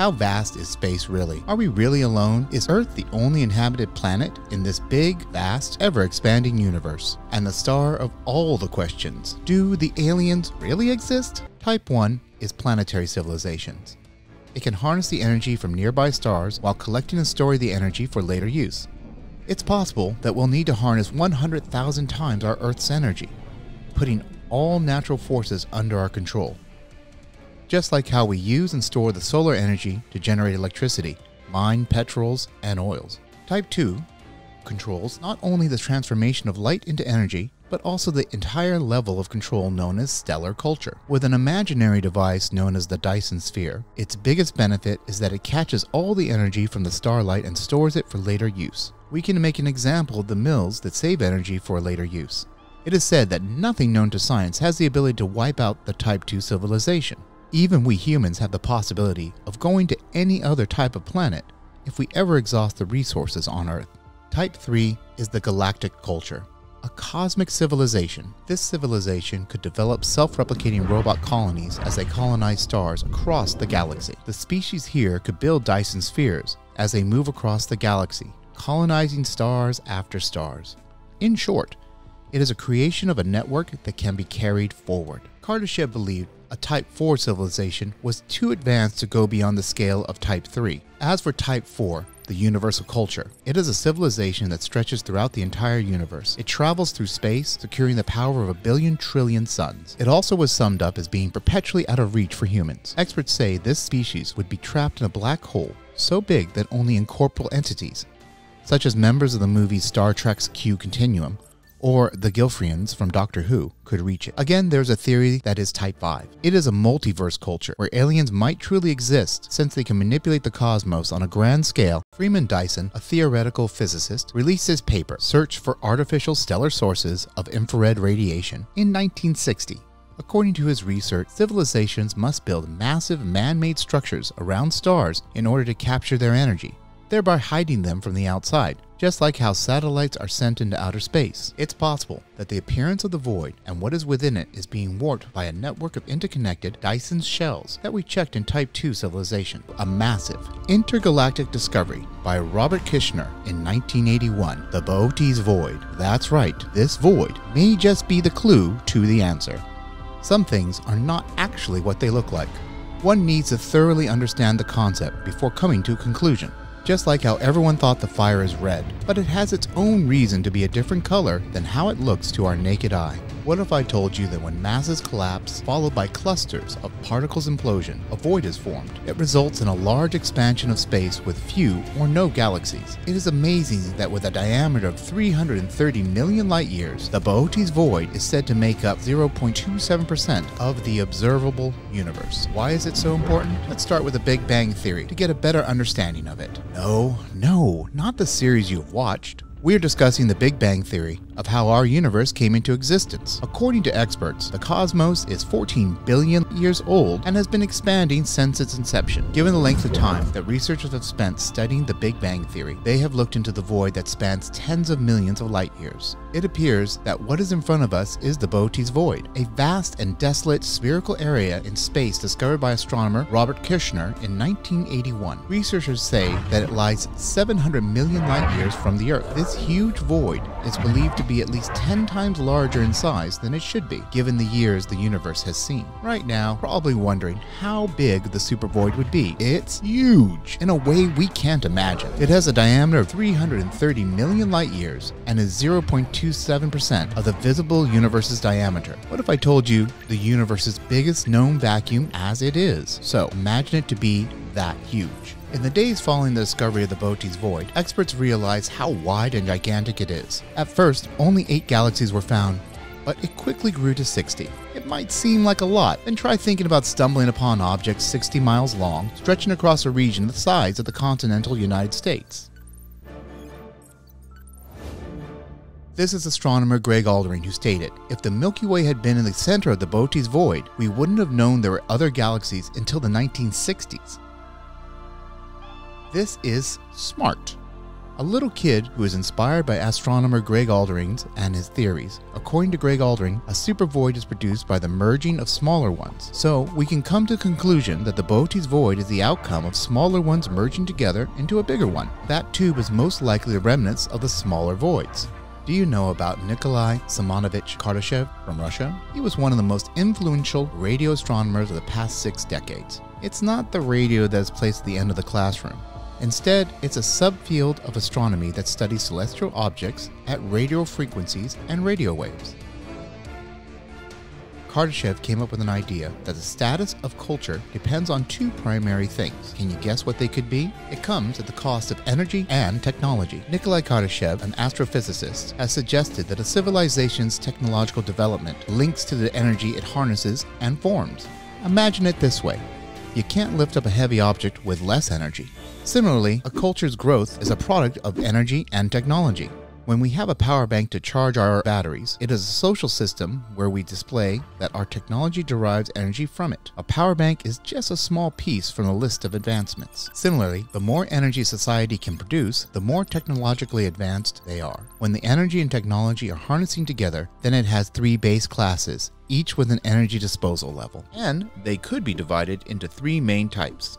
How vast is space really? Are we really alone? Is Earth the only inhabited planet in this big, vast, ever expanding universe? And the star of all the questions do the aliens really exist? Type 1 is planetary civilizations. It can harness the energy from nearby stars while collecting and storing the energy for later use. It's possible that we'll need to harness 100,000 times our Earth's energy, putting all natural forces under our control. Just like how we use and store the solar energy to generate electricity, mine petrols, and oils. Type 2 controls not only the transformation of light into energy, but also the entire level of control known as stellar culture. With an imaginary device known as the Dyson Sphere, its biggest benefit is that it catches all the energy from the starlight and stores it for later use. We can make an example of the mills that save energy for later use. It is said that nothing known to science has the ability to wipe out the Type 2 civilization. Even we humans have the possibility of going to any other type of planet if we ever exhaust the resources on Earth. Type 3 is the galactic culture, a cosmic civilization. This civilization could develop self-replicating robot colonies as they colonize stars across the galaxy. The species here could build Dyson spheres as they move across the galaxy, colonizing stars after stars. In short, it is a creation of a network that can be carried forward. Kardashev believed a Type 4 civilization was too advanced to go beyond the scale of Type 3. As for Type 4, the universal culture. It is a civilization that stretches throughout the entire universe. It travels through space, securing the power of a billion trillion suns. It also was summed up as being perpetually out of reach for humans. Experts say this species would be trapped in a black hole so big that only incorporeal entities, such as members of the movie Star Trek's Q Continuum, or the Gallifreyans from Doctor Who could reach it. Again, there's a theory that is Type 5. It is a multiverse culture where aliens might truly exist since they can manipulate the cosmos on a grand scale. Freeman Dyson, a theoretical physicist, released his paper, Search for Artificial Stellar Sources of Infrared Radiation, in 1960. According to his research, civilizations must build massive man-made structures around stars in order to capture their energy, thereby hiding them from the outside just like how satellites are sent into outer space. It's possible that the appearance of the void and what is within it is being warped by a network of interconnected Dyson shells that we checked in Type 2 civilization. A massive intergalactic discovery by Robert Kirshner in 1981, the Boötes Void. That's right, this void may just be the clue to the answer. Some things are not actually what they look like. One needs to thoroughly understand the concept before coming to a conclusion just like how everyone thought the fire is red, but it has its own reason to be a different color than how it looks to our naked eye. What if I told you that when masses collapse, followed by clusters of particles implosion, a void is formed? It results in a large expansion of space with few or no galaxies. It is amazing that with a diameter of 330 million light years, the Boötes void is said to make up 0.27% of the observable universe. Why is it so important? Let's start with the Big Bang Theory to get a better understanding of it. No, no, not the series you've watched. We're discussing the Big Bang Theory of how our universe came into existence. According to experts, the cosmos is 14 billion years old and has been expanding since its inception. Given the length of time that researchers have spent studying the Big Bang Theory, they have looked into the void that spans tens of millions of light years. It appears that what is in front of us is the Boötes Void, a vast and desolate spherical area in space discovered by astronomer Robert Kirshner in 1981. Researchers say that it lies 700 million light years from the Earth. This huge void is believed to be at least 10 times larger in size than it should be, given the years the universe has seen. Right now, probably wondering how big the super void would be. It's huge in a way we can't imagine. It has a diameter of 330 million light years and is 0.27% of the visible universe's diameter. What if I told you the universe's biggest known vacuum as it is? So imagine it to be that huge. In the days following the discovery of the Boötes Void, experts realized how wide and gigantic it is. At first, only 8 galaxies were found, but it quickly grew to 60. It might seem like a lot, then try thinking about stumbling upon objects 60 miles long, stretching across a region the size of the continental United States. This is astronomer Greg Aldering who stated, if the Milky Way had been in the center of the Boötes void, we wouldn't have known there were other galaxies until the 1960s. This is smart. a little kid who is inspired by astronomer Greg Aldering and his theories. According to Greg Aldering, a supervoid is produced by the merging of smaller ones. So we can come to the conclusion that the Boötes void is the outcome of smaller ones merging together into a bigger one. That tube is most likely the remnants of the smaller voids. Do you know about Nikolai Semyonovich Kardashev from Russia? He was one of the most influential radio astronomers of the past six decades. It's not the radio that is placed at the end of the classroom. Instead, it's a subfield of astronomy that studies celestial objects at radio frequencies and radio waves. Kardashev came up with an idea that the status of culture depends on two primary things. Can you guess what they could be? It comes at the cost of energy and technology. Nikolai Kardashev, an astrophysicist, has suggested that a civilization's technological development links to the energy it harnesses and forms. Imagine it this way you can't lift up a heavy object with less energy. Similarly, a culture's growth is a product of energy and technology. When we have a power bank to charge our batteries, it is a social system where we display that our technology derives energy from it. A power bank is just a small piece from the list of advancements. Similarly, the more energy society can produce, the more technologically advanced they are. When the energy and technology are harnessing together, then it has three base classes, each with an energy disposal level. And they could be divided into three main types.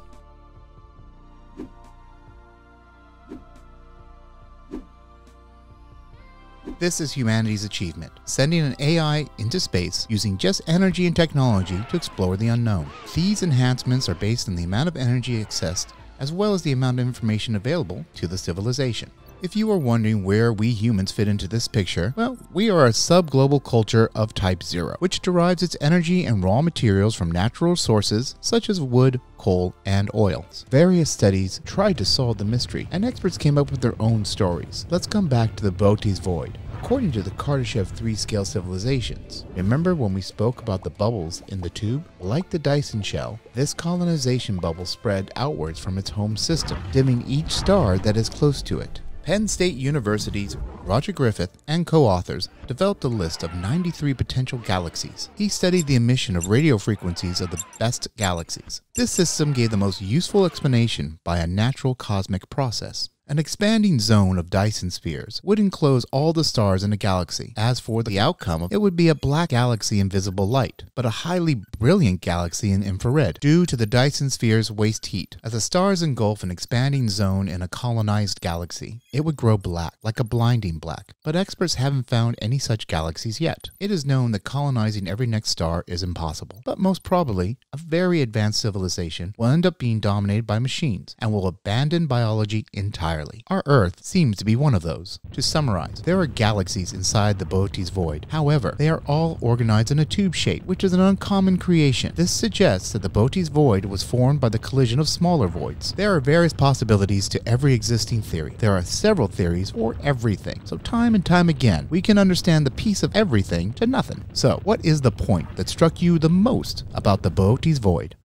This is humanity's achievement, sending an AI into space using just energy and technology to explore the unknown. These enhancements are based on the amount of energy accessed as well as the amount of information available to the civilization. If you are wondering where we humans fit into this picture, well, we are a subglobal culture of Type 0, which derives its energy and raw materials from natural sources such as wood, coal, and oil. Various studies tried to solve the mystery, and experts came up with their own stories. Let's come back to the Boötes Void. According to the Kardashev 3 scale civilizations, remember when we spoke about the bubbles in the tube? Like the Dyson shell, this colonization bubble spread outwards from its home system, dimming each star that is close to it. Penn State University's Roger Griffith and co authors developed a list of 93 potential galaxies. He studied the emission of radio frequencies of the best galaxies. This system gave the most useful explanation by a natural cosmic process. An expanding zone of Dyson spheres would enclose all the stars in a galaxy. As for the outcome, it would be a black galaxy in visible light, but a highly brilliant galaxy in infrared, due to the Dyson sphere's waste heat. As the stars engulf an expanding zone in a colonized galaxy, it would grow black, like a blinding black. But experts haven't found any such galaxies yet. It is known that colonizing every next star is impossible, but most probably, a very advanced civilization will end up being dominated by machines and will abandon biology entirely entirely. Our Earth seems to be one of those. To summarize, there are galaxies inside the Boötes void. However, they are all organized in a tube shape, which is an uncommon creation. This suggests that the Boötes void was formed by the collision of smaller voids. There are various possibilities to every existing theory. There are several theories for everything. So time and time again, we can understand the piece of everything to nothing. So, what is the point that struck you the most about the Boötes void?